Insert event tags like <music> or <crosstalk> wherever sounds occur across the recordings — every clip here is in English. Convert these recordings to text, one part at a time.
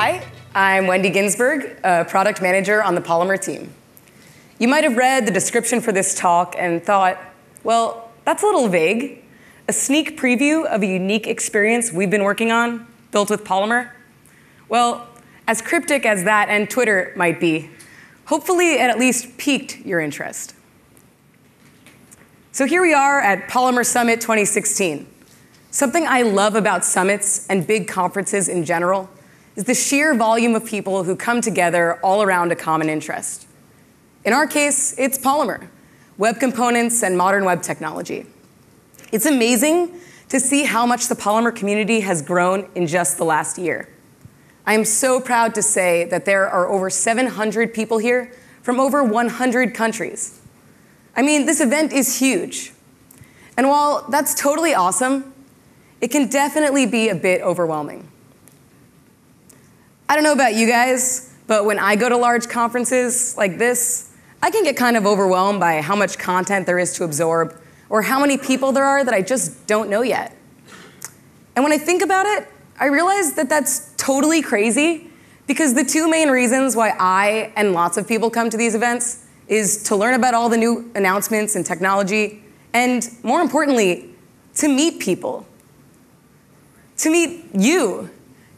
Hi, I'm Wendy Ginsberg, a product manager on the Polymer team. You might have read the description for this talk and thought, well, that's a little vague. A sneak preview of a unique experience we've been working on, built with Polymer? Well, as cryptic as that and Twitter might be, hopefully it at least piqued your interest. So here we are at Polymer Summit 2016. Something I love about summits and big conferences in general is the sheer volume of people who come together all around a common interest. In our case, it's Polymer, web components, and modern web technology. It's amazing to see how much the Polymer community has grown in just the last year. I am so proud to say that there are over 700 people here from over 100 countries. I mean, this event is huge. And while that's totally awesome, it can definitely be a bit overwhelming. I don't know about you guys, but when I go to large conferences like this, I can get kind of overwhelmed by how much content there is to absorb or how many people there are that I just don't know yet. And when I think about it, I realize that that's totally crazy because the two main reasons why I and lots of people come to these events is to learn about all the new announcements and technology, and more importantly, to meet people. To meet you,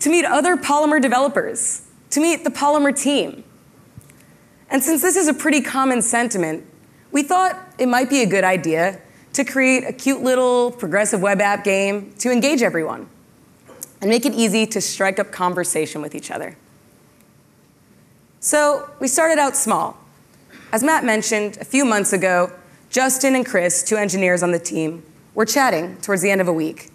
to meet other Polymer developers, to meet the Polymer team. And since this is a pretty common sentiment, we thought it might be a good idea to create a cute little progressive web app game to engage everyone and make it easy to strike up conversation with each other. So we started out small. As Matt mentioned, a few months ago, Justin and Chris, two engineers on the team, were chatting towards the end of a week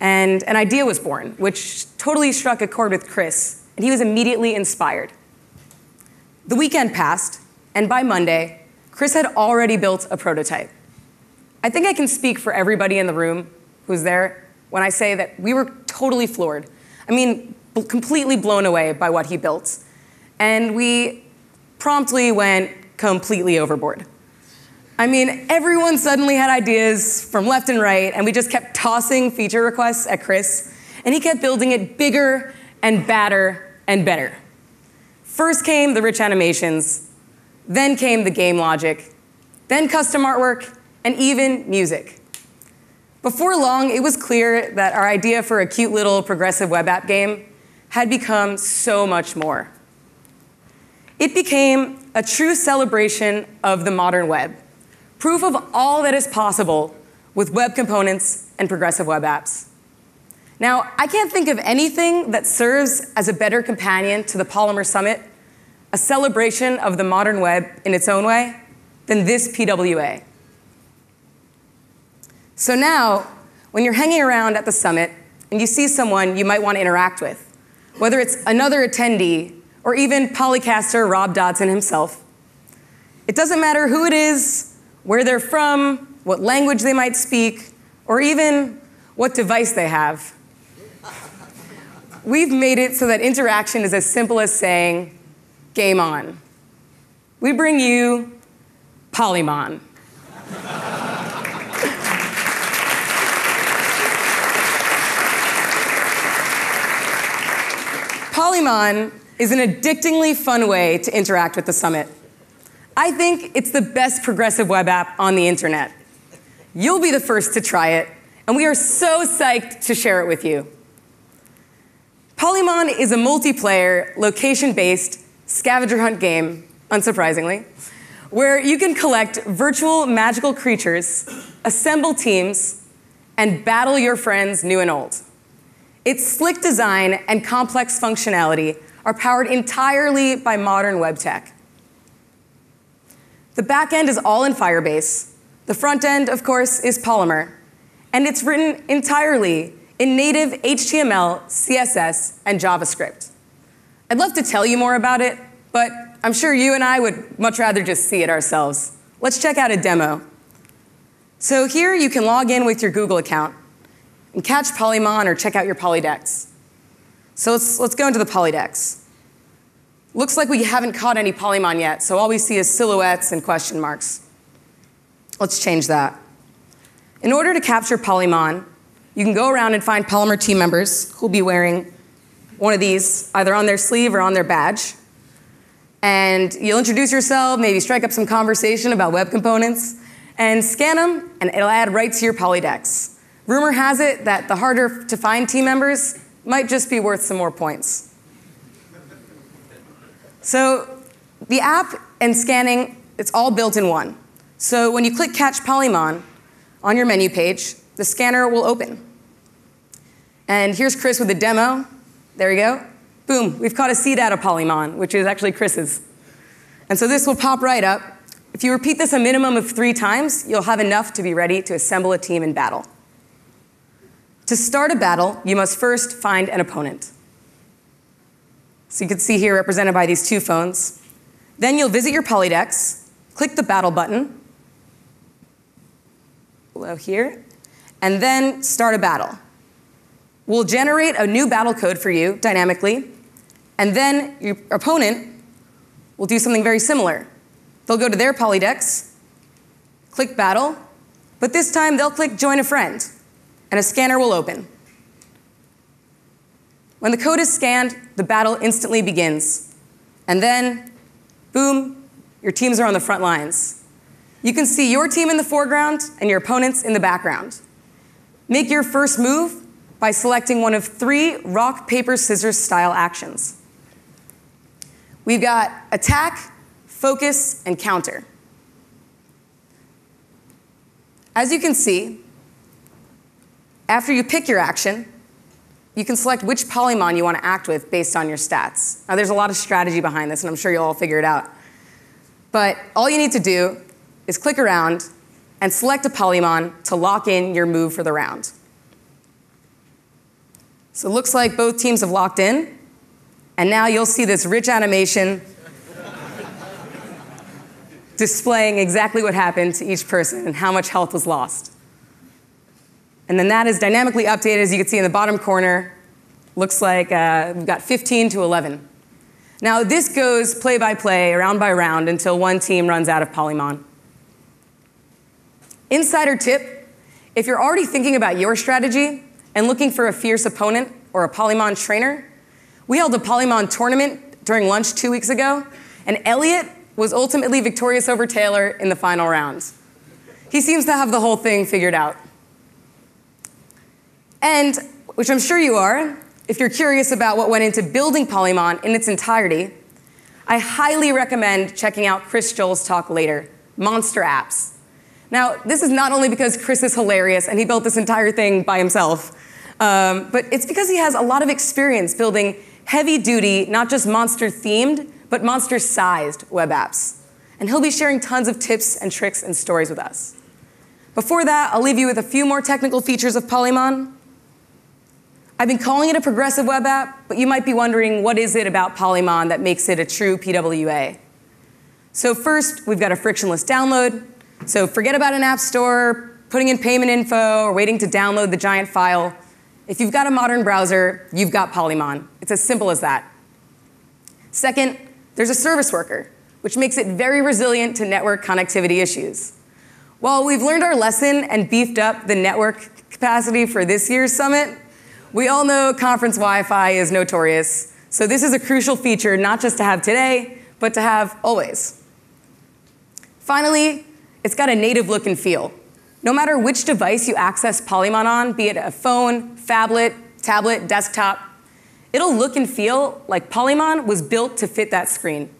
and an idea was born, which totally struck a chord with Chris, and he was immediately inspired. The weekend passed, and by Monday, Chris had already built a prototype. I think I can speak for everybody in the room who's there when I say that we were totally floored. I mean, completely blown away by what he built. And we promptly went completely overboard. I mean, everyone suddenly had ideas from left and right, and we just kept tossing feature requests at Chris, and he kept building it bigger and badder and better. First came the rich animations, then came the game logic, then custom artwork, and even music. Before long, it was clear that our idea for a cute little progressive web app game had become so much more. It became a true celebration of the modern web proof of all that is possible with web components and progressive web apps. Now, I can't think of anything that serves as a better companion to the Polymer Summit, a celebration of the modern web in its own way, than this PWA. So now, when you're hanging around at the summit and you see someone you might want to interact with, whether it's another attendee or even Polycaster Rob Dodson himself, it doesn't matter who it is where they're from, what language they might speak, or even what device they have. We've made it so that interaction is as simple as saying, game on. We bring you Polymon. Polymon is an addictingly fun way to interact with the summit. I think it's the best progressive web app on the internet. You'll be the first to try it, and we are so psyched to share it with you. Polymon is a multiplayer, location-based scavenger hunt game, unsurprisingly, where you can collect virtual magical creatures, assemble teams, and battle your friends new and old. Its slick design and complex functionality are powered entirely by modern web tech. The back end is all in Firebase. The front end, of course, is Polymer. And it's written entirely in native HTML, CSS, and JavaScript. I'd love to tell you more about it, but I'm sure you and I would much rather just see it ourselves. Let's check out a demo. So here you can log in with your Google account and catch Polymon or check out your Polydex. So let's, let's go into the Polydex. Looks like we haven't caught any polymon yet, so all we see is silhouettes and question marks. Let's change that. In order to capture polymon, you can go around and find Polymer team members who'll be wearing one of these, either on their sleeve or on their badge. And you'll introduce yourself, maybe strike up some conversation about web components, and scan them, and it'll add right to your Polydex. Rumor has it that the harder to find team members might just be worth some more points. So the app and scanning, it's all built in one. So when you click Catch Polymon on your menu page, the scanner will open. And here's Chris with a demo. There we go. Boom, we've caught a CDATA polymon, which is actually Chris's. And so this will pop right up. If you repeat this a minimum of three times, you'll have enough to be ready to assemble a team in battle. To start a battle, you must first find an opponent. So you can see here represented by these two phones. Then you'll visit your Polydex, click the battle button below here, and then start a battle. We'll generate a new battle code for you dynamically, and then your opponent will do something very similar. They'll go to their Polydex, click battle, but this time they'll click join a friend, and a scanner will open. When the code is scanned, the battle instantly begins. And then, boom, your teams are on the front lines. You can see your team in the foreground and your opponents in the background. Make your first move by selecting one of three rock, paper, scissors style actions. We've got attack, focus, and counter. As you can see, after you pick your action, you can select which polymon you want to act with based on your stats. Now, there's a lot of strategy behind this, and I'm sure you'll all figure it out. But all you need to do is click around and select a polymon to lock in your move for the round. So it looks like both teams have locked in, and now you'll see this rich animation <laughs> displaying exactly what happened to each person and how much health was lost. And then that is dynamically updated, as you can see in the bottom corner. Looks like uh, we've got 15 to 11. Now, this goes play by play, round by round, until one team runs out of Polymon. Insider tip if you're already thinking about your strategy and looking for a fierce opponent or a Polymon trainer, we held a Polymon tournament during lunch two weeks ago, and Elliot was ultimately victorious over Taylor in the final round. He seems to have the whole thing figured out. And, which I'm sure you are, if you're curious about what went into building Polymon in its entirety, I highly recommend checking out Chris Joel's talk later, Monster Apps. Now, this is not only because Chris is hilarious and he built this entire thing by himself, um, but it's because he has a lot of experience building heavy duty, not just monster themed, but monster sized web apps. And he'll be sharing tons of tips and tricks and stories with us. Before that, I'll leave you with a few more technical features of Polymon. I've been calling it a progressive web app, but you might be wondering what is it about Polymon that makes it a true PWA? So first, we've got a frictionless download. So forget about an app store, putting in payment info, or waiting to download the giant file. If you've got a modern browser, you've got Polymon. It's as simple as that. Second, there's a service worker, which makes it very resilient to network connectivity issues. While we've learned our lesson and beefed up the network capacity for this year's summit, we all know conference Wi-Fi is notorious, so this is a crucial feature not just to have today, but to have always. Finally, it's got a native look and feel. No matter which device you access Polymon on, be it a phone, phablet, tablet, desktop, it'll look and feel like Polymon was built to fit that screen.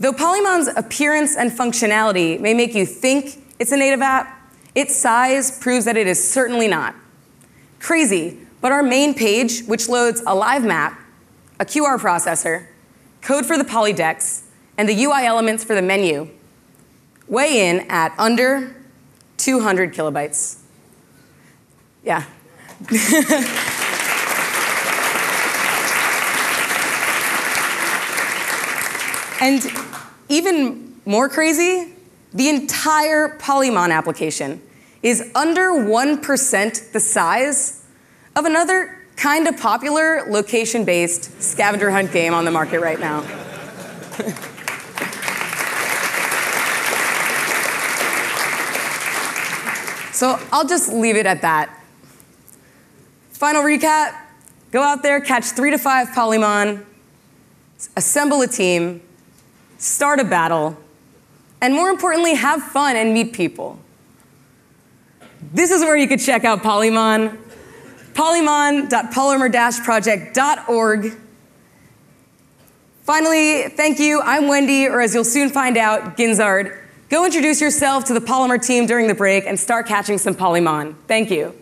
Though Polymon's appearance and functionality may make you think it's a native app, its size proves that it is certainly not. Crazy, but our main page, which loads a live map, a QR processor, code for the Polydex, and the UI elements for the menu, weigh in at under 200 kilobytes. Yeah. <laughs> and even more crazy, the entire Polymon application is under 1% the size of another kind of popular location based scavenger hunt game on the market right now. <laughs> so I'll just leave it at that. Final recap Go out there, catch three to five Polymon, assemble a team, start a battle, and more importantly, have fun and meet people. This is where you could check out Polymon, polymon.polymer-project.org. Finally, thank you. I'm Wendy, or as you'll soon find out, Ginzard. Go introduce yourself to the Polymer team during the break and start catching some Polymon. Thank you.